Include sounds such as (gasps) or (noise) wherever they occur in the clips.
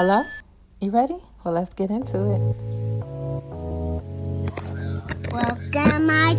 Hello? You ready? Well, let's get into it. Welcome, my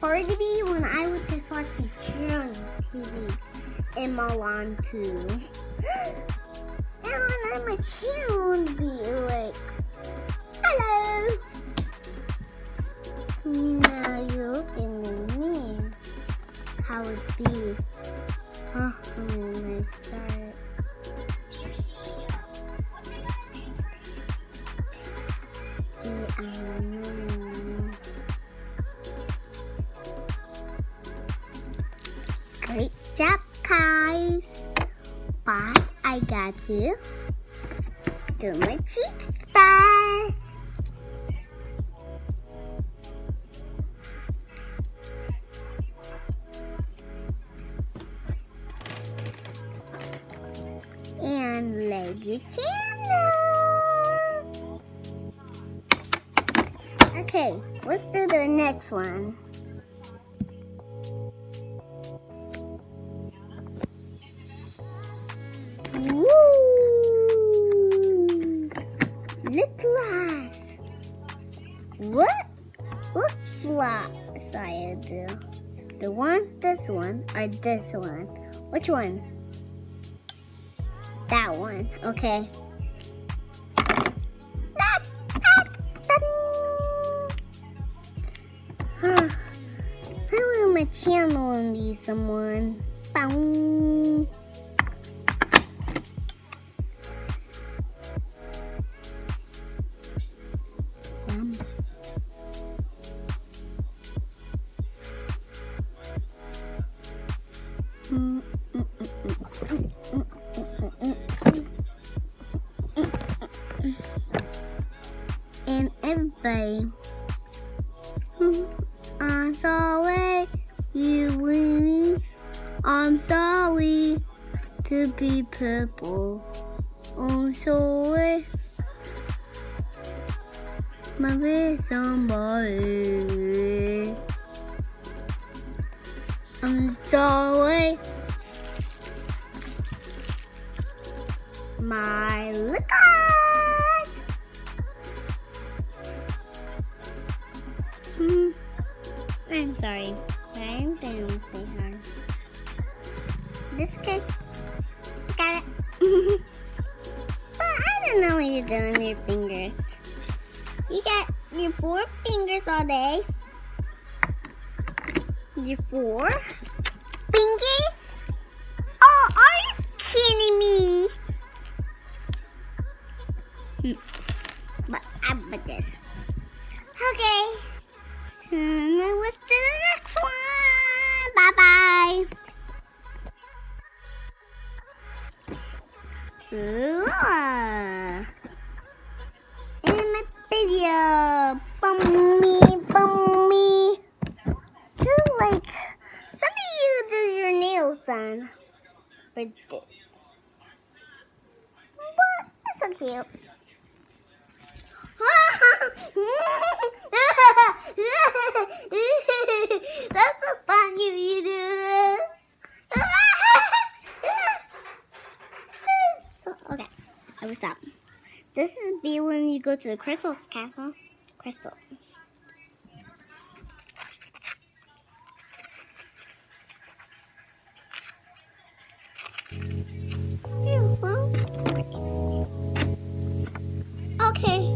Part B when I was just watching Children TV in Milan too. (gasps) And when I'm a channel would be like, hello. Now you're looking at me. How would be? Huh? Then I start. Job, guys. But I got to do my cheeks first. And like your channel. Okay, let's do the next one. Gloss I do? The one, this one, or this one? Which one? That one. Okay. (sighs) I want my channel and be someone. And everybody, (laughs) I'm sorry you with me. I'm sorry to be purple. I'm sorry. Maybe somebody. I'm sorry. My liquor. I'm sorry. I'm doing hard. This kid got it. (laughs) but I don't know what you're doing with your fingers. You got your four fingers all day. Your four Ooh. In my video. Bummy, bummy. So like, some of you do your nails done for this. But it's so cute. (laughs) That's so fun if you do this. This would be when you go to the Crystal's Castle. Crystal. Okay.